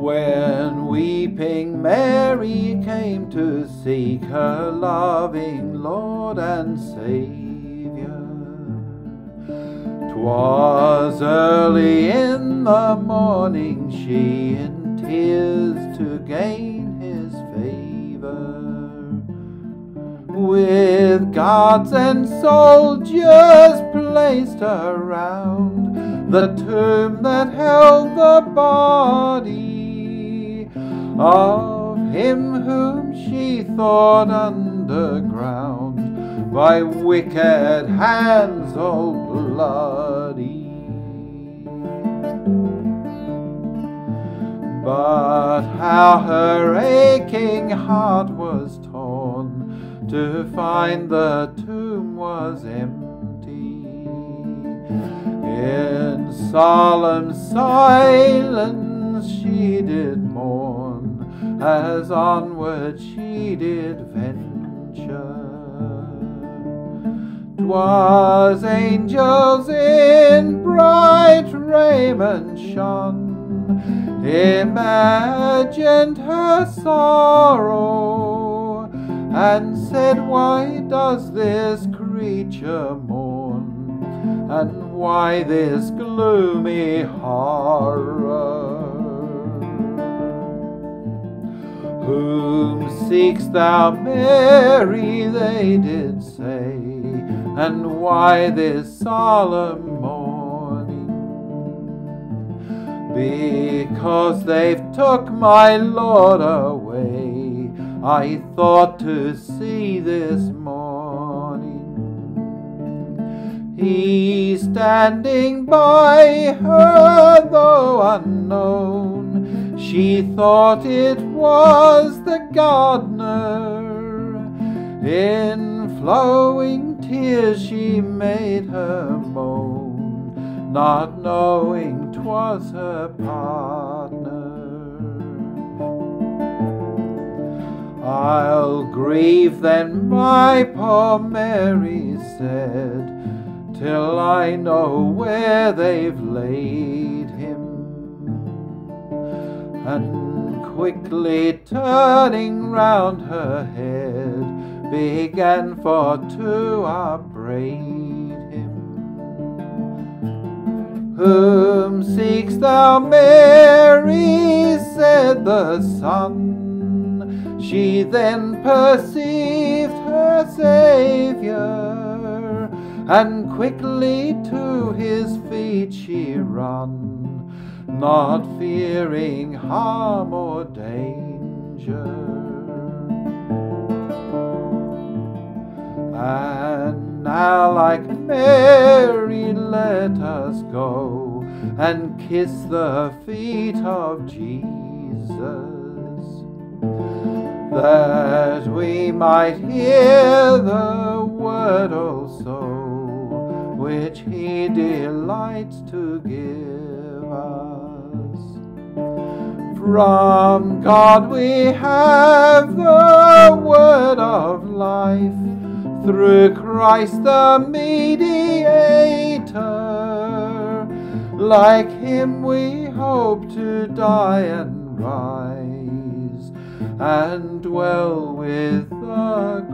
When weeping Mary came to seek her loving Lord and Saviour, 'twas early in the morning she in tears to gain his favour. With guards and soldiers placed around the tomb that held the body of him whom she thought underground by wicked hands all bloody. But how her aching heart was torn to find the tomb was empty. In solemn silence she did as onward she did venture. 'Twas angels in bright raiment shone imagined her sorrow and said, Why does this creature mourn? And why this gloomy horror? Whom seek'st thou, Mary? They did say, and why this solemn mourning? Because they've took my Lord away, I thought to see this morning. He's standing by her, though unknown. She thought it was the gardener. In flowing tears she made her moan, not knowing 'twas her partner. I'll grieve then, my poor Mary said, till I know where they've laid him. And quickly turning round her head, began for to upbraid him. Whom seek'st thou, Mary? said the son. She then perceived her Saviour, and quickly to his feet she run, not fearing harm or danger. And now, like Mary, let us go and kiss the feet of Jesus that we might hear the which he delights to give us. From God we have the word of life, through Christ the mediator. Like him we hope to die and rise and dwell with the